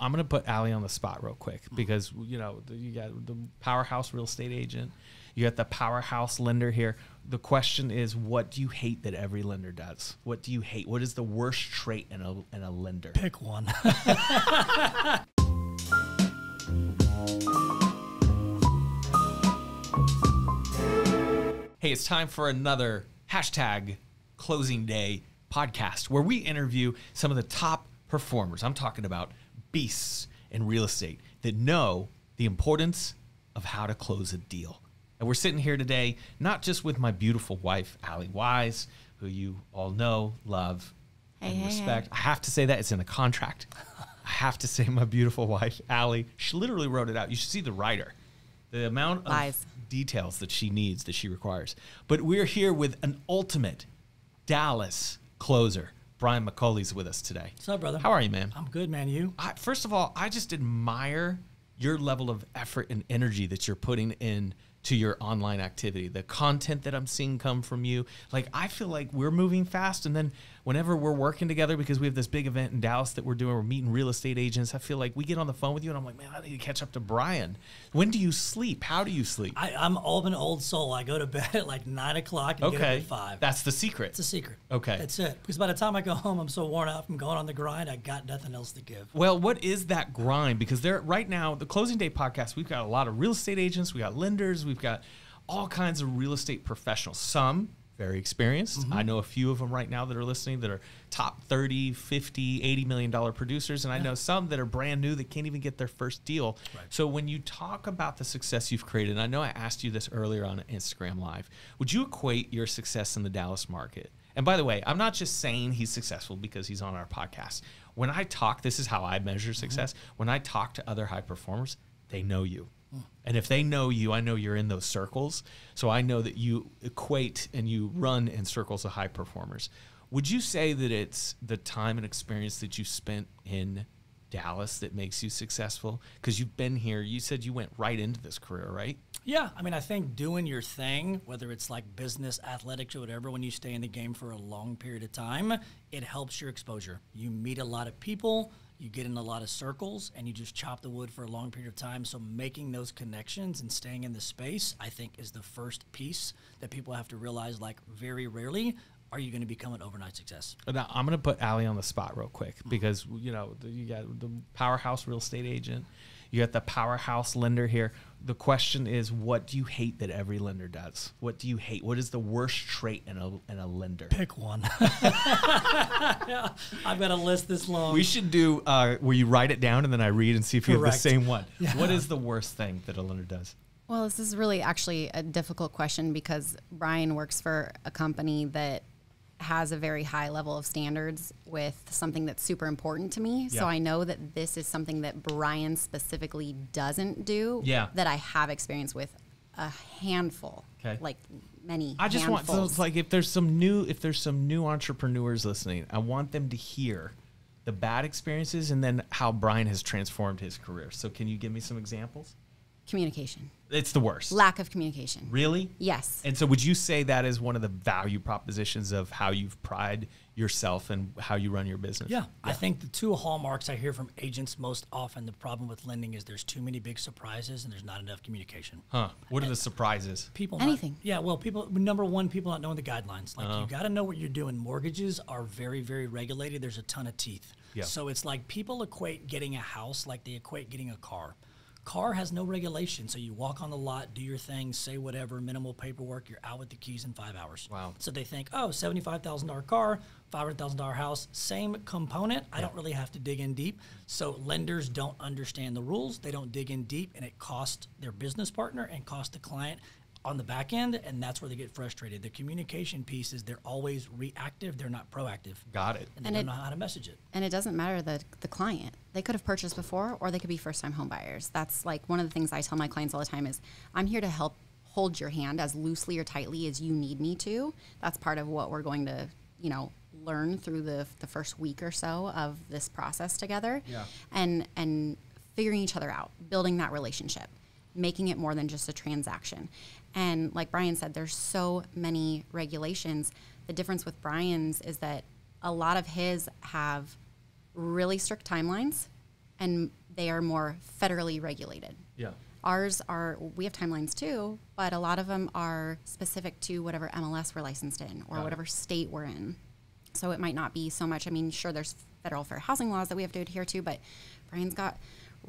I'm gonna put Ali on the spot real quick hmm. because you know you got the powerhouse real estate agent, you got the powerhouse lender here. The question is, what do you hate that every lender does? What do you hate? What is the worst trait in a in a lender? Pick one. Hey, it's time for another hashtag closing day podcast where we interview some of the top performers. I'm talking about beasts in real estate that know the importance of how to close a deal. And we're sitting here today, not just with my beautiful wife, Ali Wise, who you all know, love, and Hey, hey, respect. I have to say that it's in the contract. I have to say my beautiful wife, Ali, she literally wrote it out. You should see the writer. The amount of details that she needs, that she requires. But we're here with an ultimate Dallas closer. Brian McCully's with us today. What's up, brother? How are you, man? I'm good, man. You? I, first of all, I just admire your level of effort and energy that you're putting in to your online activity. The content that I'm seeing come from you. Like I feel like we're moving fast and then whenever we're working together because we have this big event in Dallas that we're doing, we're meeting real estate agents. I feel like we get on the phone with you and I'm like, "Man, I need to catch up to Brian." When do you sleep? How do you sleep? I, I'm all of an old soul. I go to bed at like nine o'clock and get up Okay. at five. That's the secret. It's a secret. Okay. That's it. Because by the time I go home, I'm so worn out from going on the grind. I got nothing else to give. Well, what is that grind? Because there, right now, the closing day podcast, we've got a lot of real estate agents, we got lenders, we've got all kinds of real estate professionals. Some very experienced. Mm-hmm. I know a few of them right now that are listening that are top 30, 50, 80 million dollar producers. And I know some that are brand new that can't even get their first deal. Right. So when you talk about the success you've created, and I know I asked you this earlier on Instagram Live, would you equate your success in the Dallas market? And by the way, I'm not just saying he's successful because he's on our podcast. When I talk, this is how I measure success. When I talk to other high performers, they know you. And if they know you, I know you're in those circles. So I know that you equate and you run in circles of high performers. Would you say that it's the time and experience that you spent in Dallas that makes you successful? Because you've been here. You said you went right into this career, right? Yeah, I mean, I think doing your thing, whether it's like business, athletics, or whatever, when you stay in the game for a long period of time, it helps your exposure. You meet a lot of people, you get in a lot of circles, and you just chop the wood for a long period of time. So, making those connections and staying in the space, I think, is the first piece that people have to realize. Like, very rarely are you going to become an overnight success. Now, I'm going to put Ali on the spot real quick mm-hmm. because you know you got the powerhouse real estate agent, you got the powerhouse lender here. The question is, what do you hate that every lender does? What do you hate? What is the worst trait in a in a lender? Pick one. I've got a list this long. We should do uh, where you write it down and then I read and see if you have the same one. Yeah. What is the worst thing that a lender does? Well, this is really actually a difficult question because Brian works for a company that has a very high level of standards with something that's super important to me. Yeah. So I know that this is something that Brian specifically doesn't do. Yeah. That I have experience with a handful. 'Kay. Like many. I just want so it's like if there's some new if there's some new entrepreneurs listening, I want them to hear the bad experiences and then how Brian has transformed his career. So can you give me some examples? communication. It's the worst. Lack of communication. Really? Yes. And so, would you say that is one of the value propositions of how you've pride yourself and how you run your business? Yeah, I think the two hallmarks I hear from agents most often the problem with lending is there's too many big surprises and there's not enough communication. Huh. What are the surprises? People not- Anything. yeah, well, people number one, people not knowing the guidelines. Like you uh-huh. got to know what you're doing. Mortgages are very, very regulated. There's a ton of teeth. Yeah. So it's like people equate getting a house like they equate getting a car. Car has no regulation, so you walk on the lot, do your thing, say whatever, minimal paperwork, you're out with the keys in five hours. Wow. So they think, oh, $75,000 car, $500,000 house, same component. I don't really have to dig in deep. So lenders don't understand the rules. They don't dig in deep, and it costs their business partner and costs the client on the back end, and that's where they get frustrated. The communication piece is they're always reactive, they're not proactive. Got it. And they And don't it- know how to message it. And it doesn't matter the the client. They could have purchased before or they could be first time home buyers. That's like one of the things I tell my clients all the time is I'm here to help hold your hand as loosely or tightly as you need me to. That's part of what we're going to, you know, learn through the the first week or so of this process together. Yeah. And and figuring each other out, building that relationship, making it more than just a transaction. And like Brian said, there's so many regulations. The difference with Brian's is that a lot of his have really strict timelines and they are more federally regulated. Yeah. Ours are, we have timelines too, but a lot of them are specific to whatever MLS we're licensed in or Got it. whatever state we're in. So it might not be so much, I mean, sure, there's federal fair housing laws that we have to adhere to, but Brian's got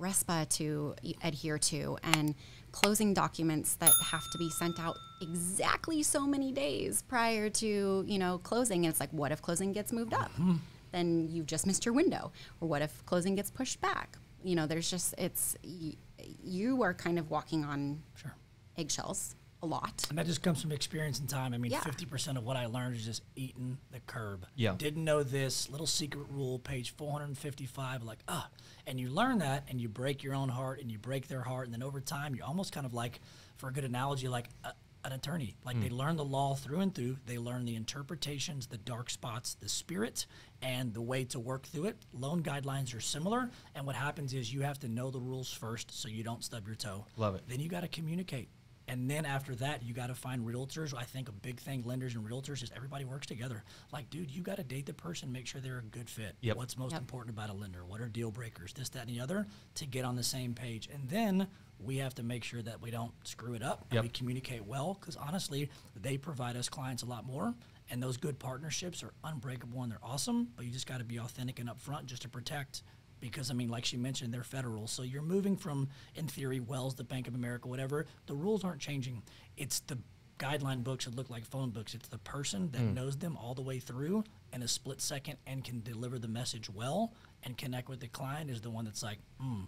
RESPA to adhere to and closing documents that have to be sent out exactly so many days prior to, you know, closing. And it's like, what if closing gets moved up? Mm-hmm. Then you've just missed your window. Or what if closing gets pushed back? You know, there's just, it's, y- you are kind of walking on Sure. eggshells a lot. And that just comes from experience and time. I mean, Yeah. 50% of what I learned is just eating the curb. Yeah. Didn't know this little secret rule, page 455, like, ah. And you learn that and you break your own heart and you break their heart. And then over time, you're almost kind of like, for a good analogy, like a, an attorney. Like they learn the law through and through. They learn the interpretations, the dark spots, the spirit, and the way to work through it. Loan guidelines are similar. And what happens is you have to know the rules first so you don't stub your toe. Love it. Then you got to communicate. And then after that, you got to find realtors. I think a big thing, lenders and realtors, is everybody works together. Like, dude, you got to date the person, make sure they're a good fit. Yep. What's most Yep. important about a lender? What are deal breakers? This, that, and the other to get on the same page. And then we have to make sure that we don't screw it up and Yep. we communicate well because honestly, they provide us clients a lot more. And those good partnerships are unbreakable and they're awesome, but you just got to be authentic and upfront just to protect because I mean, like she mentioned, they're federal. So you're moving from, in theory, Wells the Bank of America, whatever. The rules aren't changing. It's the guideline books that look like phone books. It's the person that knows them all the way through in a split second and can deliver the message well and connect with the client is the one that's like, hmm,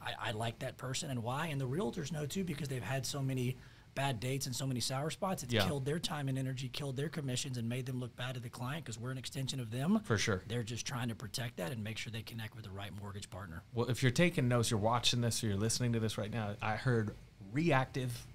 I, I like that person and why. And the realtors know too because they've had so many bad dates and so many sour spots. It's Yeah. killed their time and energy, killed their commissions, and made them look bad to the client because we're an extension of them. For sure. They're just trying to protect that and make sure they connect with the right mortgage partner. Well, if you're taking notes, you're watching this or you're listening to this right now, I heard reactive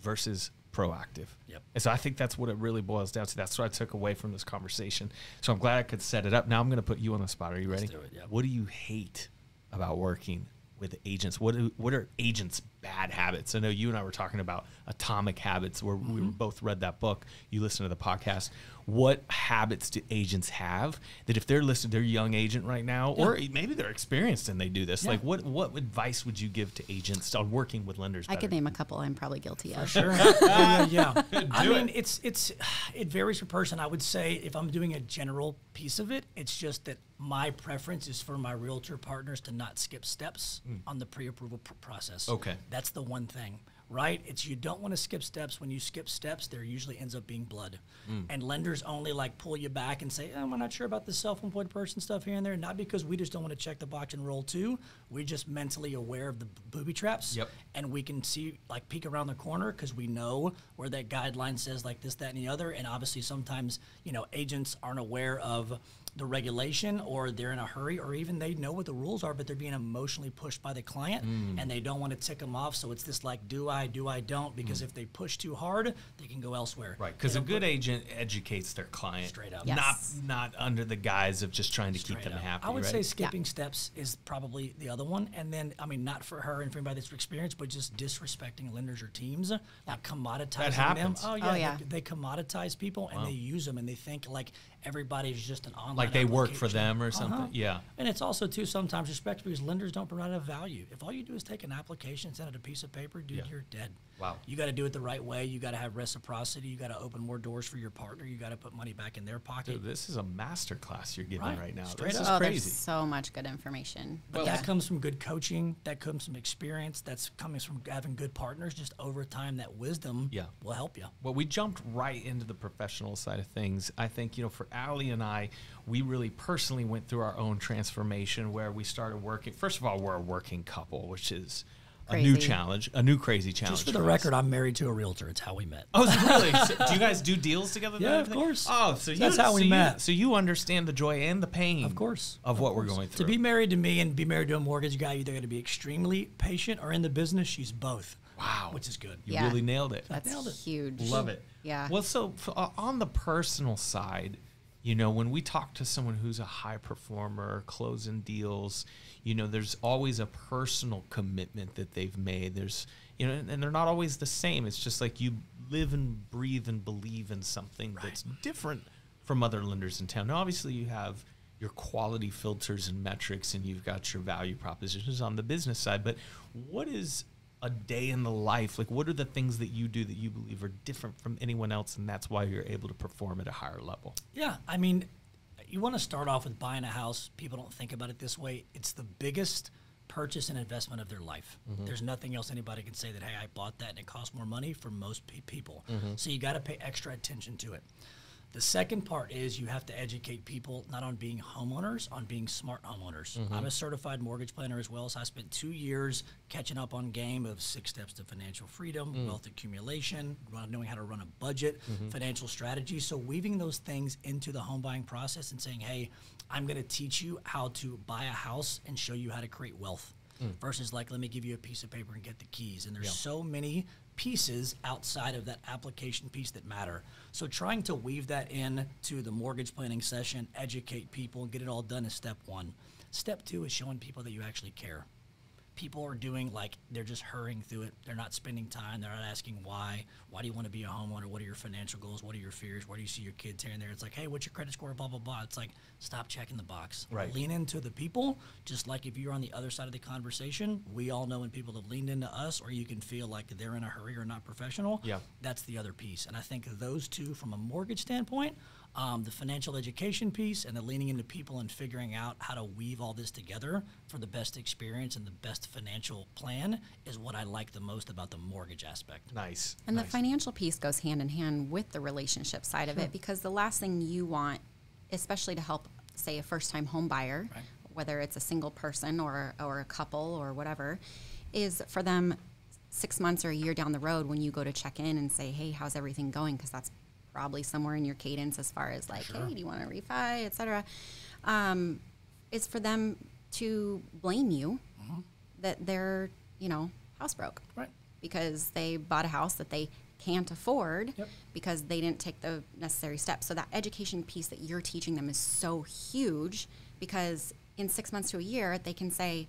versus proactive. Yep. And so I think that's what it really boils down to. That's what I took away from this conversation. So I'm glad I could set it up. Now I'm going to put you on the spot. Are you ready? Let's do it, yep. What do you hate about working with agents? What do, what are agents' bad habits? I know you and I were talking about Atomic Habits, where we Mm-hmm. both read that book. You listen to the podcast. What habits do agents have that if they're listed, they're a young agent right now, or maybe they're experienced and they do this? Yeah. Like, what what advice would you give to agents on working with lenders? I could name a couple I'm probably guilty of. Sure. yeah, yeah. yeah. I Do mean, it. it's it's it varies per person. I would say if I'm doing a general piece of it, it's just that my preference is for my realtor partners to not skip steps on the pre-approval pr- process. Okay. That's the one thing, right? It's you don't want to skip steps. When you skip steps, there usually ends up being blood. Hmm. And lenders only like pull you back and say, oh, "I'm not sure about the self-employed person stuff here and there." Not because we just don't want to check the box and roll too. We're just mentally aware of the booby traps Yep. and we can see like peek around the corner because we know where that guideline says like this that and the other and obviously sometimes you know agents aren't aware of the regulation or they're in a hurry or even they know what the rules are but they're being emotionally pushed by the client Mm. and they don't want to tick them off so it's this like do i do i don't because if they push too hard they can go elsewhere Mm. Right, because a good put- agent educates their client Straight up. Yes. not not under the guise of just trying to keep Straight them up. happy. I would right? say skipping steps is probably the other one, and then I mean not for her and for anybody that's experienced, but just disrespecting lenders or teams, like commoditizing happens. them. Oh yeah, Oh, yeah. They, they commoditize people and they use them, and they think like everybody's just an online. like they work for them or Uh-huh. something. Yeah. And it's also too sometimes respect because lenders don't provide enough value. If all you do is take an application, send it a piece of paper, dude, Yeah. you're dead. Wow. You got to do it the right way. You got to have reciprocity. You got to open more doors for your partner. You got to put money back in their pocket. Dude, this is a master class you're giving right, Right. now. Straight this up. is Oh, crazy. there's so much good information. But yeah. that comes from good coaching. That comes from experience. That's coming from having good partners. Just over time, that wisdom Yeah. will help you. Well, we jumped right into the professional side of things. I think, you know, for Ali and I, we really personally went through our own transformation where we started working. First of all, we're a working couple, which is a new challenge, a new crazy challenge. Just for the us. record, I'm married to a realtor. It's how we met. Oh, is it really? So do you guys do deals together? then, Yeah, of course. Oh, so you, That's how we so you- met. so you understand the joy and the pain, Of course. of what we're going through. To be married to me and be married to a mortgage guy, either going to be extremely patient or in the business. She's both. Wow. Which is good. you Yeah. really nailed it. That's nailed it. huge. Love it. Yeah. Well, so f- uh, on the personal side, you know, when we talk to someone who's a high performer, closing deals, you know, there's always a personal commitment that they've made. There's, you know, and, and they're not always the same. It's just like you live and breathe and believe in something that's different from other lenders in town. Now, obviously, you have your quality filters and metrics, and you've got your value propositions on the business side. But what is a day in the life? Like, what are the things that you do that you believe are different from anyone else, and that's why you're able to perform at a higher level? Yeah, I mean, you want to start off with buying a house. People don't think about it this way. It's the biggest purchase and investment of their life. Mm-hmm. There's nothing else anybody can say that, hey, I bought that and it costs more money for most pe- people. Mm-hmm. So you got to pay extra attention to it. The second part is you have to educate people not on being homeowners, on being smart homeowners. Mm-hmm. I'm a certified mortgage planner as well, so I spent two years catching up on game of six steps to financial freedom, mm. wealth accumulation, knowing how to run a budget, mm-hmm. financial strategy. So weaving those things into the home buying process and saying, hey, I'm going to teach you how to buy a house and show you how to create wealth. Mm. Versus like, let me give you a piece of paper and get the keys. And there's so many pieces outside of that application piece that matter. So trying to weave that in to the mortgage planning session, educate people, and get it all done is step one. Step two is showing people that you actually care. People are doing like they're just hurrying through it. They're not spending time. They're not asking why. Why do you want to be a homeowner? What are your financial goals? What are your fears? Where do you see your kids here and there? It's like, hey, what's your credit score? Blah blah blah. It's like stop checking the box. Right. Lean into the people. Just like if you're on the other side of the conversation, we all know when people have leaned into us, or you can feel like they're in a hurry or not professional. Yeah. That's the other piece. And I think those two, from a mortgage standpoint, um, the financial education piece and the leaning into people and figuring out how to weave all this together for the best experience and the best financial plan is what I like the most about the mortgage aspect. Nice. And nice. the financial piece goes hand in hand with the relationship side of it because the last thing you want, especially to help, say, a first time home buyer, Right. whether it's a single person or, or a couple or whatever, is for them six months or a year down the road when you go to check in and say, hey, how's everything going? Because that's probably somewhere in your cadence as far as like, hey, do you want to refi, et cetera. Um, is for them to blame you that they're, you know, house broke Right. because they bought a house that they can't afford Yep. because they didn't take the necessary steps. So that education piece that you're teaching them is so huge because in six months to a year they can say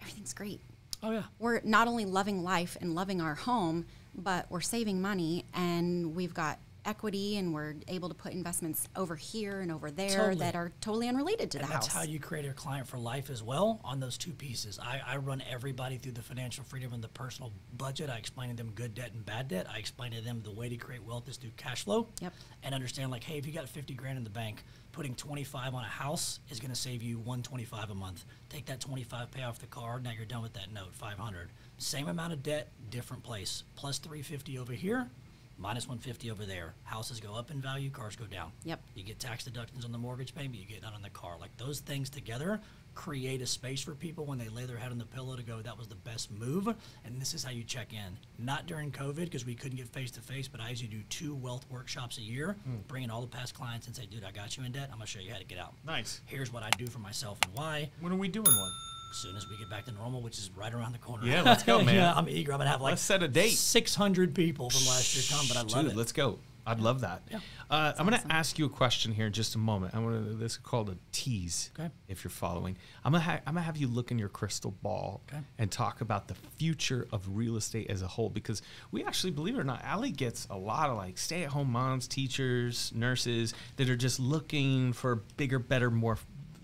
everything's great. Oh yeah. We're not only loving life and loving our home, but we're saving money and we've got equity and we're able to put investments over here and over there Totally. that are totally unrelated to And the that's house. how you create a client for life as well on those two pieces. I, I run everybody through the financial freedom and the personal budget. I explain to them good debt and bad debt. I explain to them the way to create wealth is through cash flow. Yep. And understand like, hey, if you got 50 grand in the bank, putting 25 on a house is going to save you 125 a month. Take that 25, pay off the car. Now you're done with that note, 500. Same amount of debt, different place. Plus 350 over here, minus 150 over there. Houses go up in value, cars go down. Yep. You get tax deductions on the mortgage payment, you get none on the car. Like those things together create a space for people when they lay their head on the pillow to go, that was the best move. And this is how you check in. Not during COVID because we couldn't get face to face, but I usually do two wealth workshops a year, hmm. bring in all the past clients and say, dude, I got you in debt. I'm going to show you how to get out. Nice. Here's what I do for myself and why. When are we doing one? As soon as we get back to normal, which is right around the corner. Yeah, let's go, man. yeah, I'm eager. I'm gonna have like Let's set a date. 600 people from last year come, but I love Dude, it. let's go. I'd love that. Yeah. Uh, I'm going to ask you a question here in just a moment. I'm going to. This is called a tease. Okay. If you're following, I'm gonna. Ha- I'm gonna have you look in your crystal ball Okay. and talk about the future of real estate as a whole, because we actually, believe it or not, Ali gets a lot of like stay-at-home moms, teachers, nurses that are just looking for bigger, better, more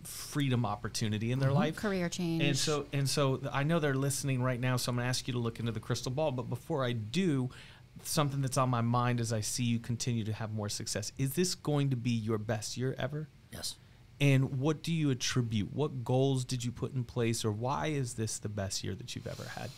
freedom opportunity in their mm-hmm. life. Career change. And so and so I know they're listening right now, so I'm gonna ask you to look into the crystal ball. But before I do, something that's on my mind as I see you continue to have more success. Is this going to be your best year ever? yes. And what do you attribute? What goals did you put in place, or why is this the best year that you've ever had?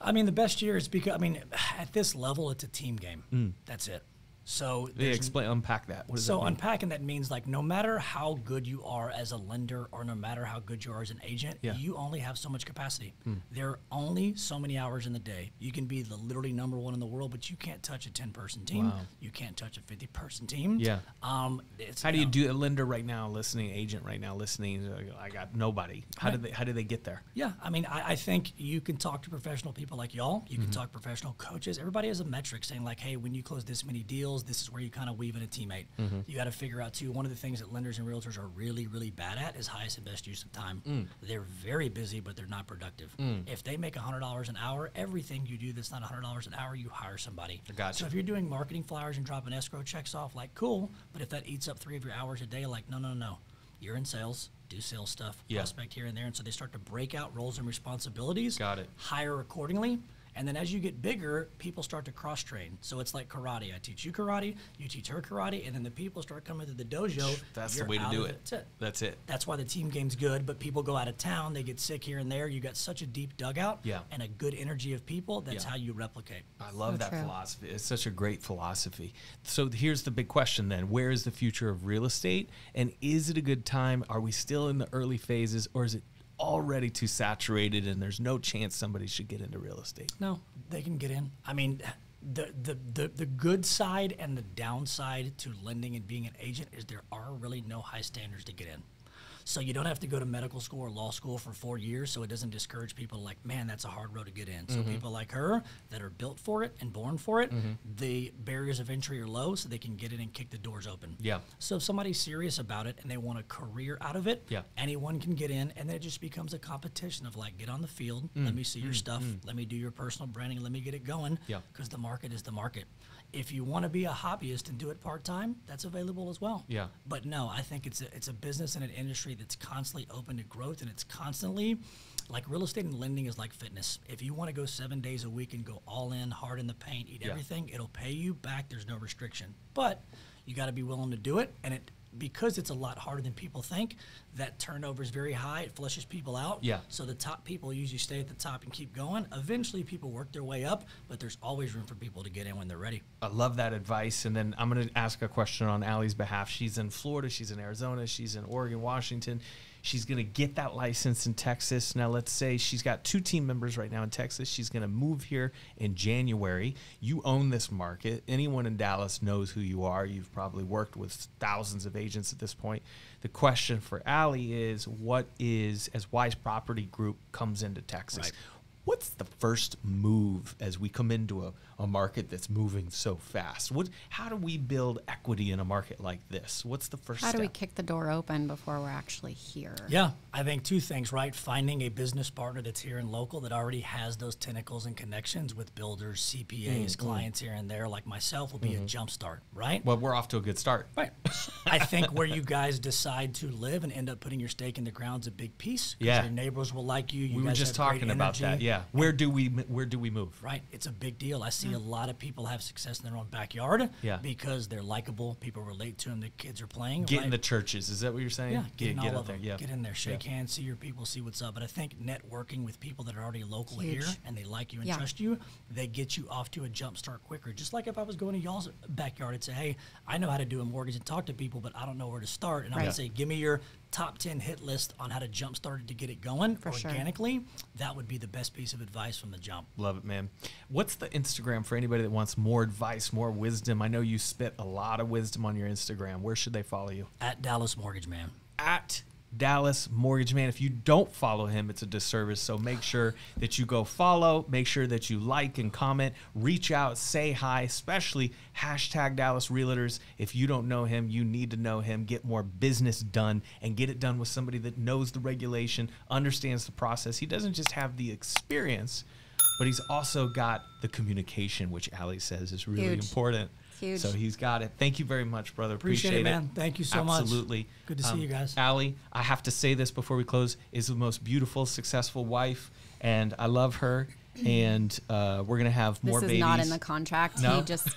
I mean, the best year is because I mean, at this level, it's a team game. Mm. That's it. So Yeah, explain, unpack that. What so that unpacking that means like no matter how good you are as a lender or no matter how good you are as an agent, Yeah. you only have so much capacity. There are only so many hours in the day. You can be the literally number one in the world, but you can't touch a ten person team. Wow. You can't touch a fifty person team. Yeah. Um, it's, How do you know, do a lender right now listening, agent right now listening? uh, I got nobody. How did they? How did they get there? Yeah, I mean, I, I think you can talk to professional people like y'all. You can talk professional coaches. Everybody has a metric saying like, hey, when you close this many deals, this is where you kind of weave in a teammate. Mm-hmm. You got to figure out too. One of the things that lenders and realtors are really, really bad at is highest and best use of time. Mm. They're very busy, but they're not productive. Mm. If they make hundred dollars an hour, everything you do that's not hundred dollars an hour, you hire somebody. Gotcha. So if you're doing marketing flyers and dropping escrow checks off, like cool, but if that eats up three of your hours a day, like no, no, no. you're in sales, do sales stuff, Yeah. prospect here and there, and so they start to break out roles and responsibilities. Got it. Hire accordingly. And then as you get bigger, people start to cross train. So it's like karate. I teach you karate, you teach her karate, and then the people start coming to the dojo. That's the way to do of it. That's it. That's it. That's why the team game's good, but people go out of town, they get sick here and there. You got such a deep dugout Yeah. and a good energy of people. That's Yeah. how you replicate. I love So that true. philosophy. It's such a great philosophy. So here's the big question then. Where is the future of real estate? And is it a good time? Are we still in the early phases or is it already too saturated and there's no chance somebody should get into real estate? No, they can get in. I mean, the, the, the, the good side and the downside to lending and being an agent is there are really no high standards to get in. So you don't have to go to medical school or law school for four years, so it doesn't discourage people like, man, that's a hard road to get in. Mm-hmm. So people like her that are built for it and born for it, the barriers of entry are low, so they can get in and kick the doors open. Yeah. So if somebody's serious about it and they want a career out of it, Yeah. anyone can get in, and then it just becomes a competition of like, get on the field, let me see your stuff, let me do your personal branding, let me get it going, Mm, Yeah. because the market is the market. If you want to be a hobbyist and do it part time, that's available as well. Yeah. But no, I think it's a, it's a business and an industry that's constantly open to growth, and it's constantly like real estate and lending is like fitness. If you want to go seven days a week and go all in, hard in the paint, eat Yeah. everything, it'll pay you back. There's no restriction, but you got to be willing to do it, and it because it's a lot harder than people think. That turnover is very high. It flushes people out. Yeah. So the top people usually stay at the top and keep going. Eventually, people work their way up, but there's always room for people to get in when they're ready. I love that advice. And then I'm going to ask a question on Ali's behalf. She's in Florida, she's in Arizona, she's in Oregon, Washington. She's going to get that license in Texas. Now, let's say she's got two team members right now in Texas. She's going to move here in January. You own this market. Anyone in Dallas knows who you are. You've probably worked with thousands of agents at this point. The question for Ali is what is, as Wise Property Group comes into Texas, Right. What's the first move as we come into a, a market that's moving so fast? What, how do we build equity in a market like this? What's the first How do we kick the door open before we're actually here? Yeah, I think two things, right? Finding a business partner that's here and local that already has those tentacles and connections with builders, CPAs, mm-hmm. clients here and there, like myself, will be a mm-hmm. jump start, right? well, we're off to a good start. Right. I think where you guys decide to live and end up putting your stake in the ground is a big piece. Yeah. Your neighbors will like you. you we were just talking about that. energy. Yeah. Where do we where do we move? Right. It's a big deal. I see a lot of people have success in their own backyard Yeah. because they're likable. People relate to them. The kids are playing. Get right? in the churches. Is that what you're saying? Yeah, get, in all of there. them. Yeah. Get in there, shake Yeah. hands, see your people, see what's up. But I think networking with people that are already local Huge. here and they like you and Yeah. trust you, they get you off to a jump start quicker. Just like if I was going to y'all's backyard and say, "Hey, I know how to do a mortgage and talk to people, but I don't know where to start," and I Right. would say, "Give me your top ten hit list on how to jump start it to get it going For sure. organically." That would be the best piece of advice from the jump. Love it, man. What's the Instagram for anybody that wants more advice, more wisdom? I know you spit a lot of wisdom on your Instagram. Where should they follow you? At Dallas Mortgage Man. at Dallas Mortgage Man. If you don't follow him, it's a disservice. So make sure that you go follow, make sure that you like and comment, reach out, say hi, especially hashtag Dallas Realtors. If you don't know him, you need to know him. Get more business done and get it done with somebody that knows the regulation, understands the process. He doesn't just have the experience, but he's also got the communication, which Ali says is really Huge. important. Huge. So he's got it. Thank you very much, brother. Appreciate it, man. Thank you so much. Absolutely. Good to see Um, you guys. Ali, I have to say this before we close, is the most beautiful, successful wife, and I love her. And uh, we're gonna have more. This is babies. not in the contract. No? He just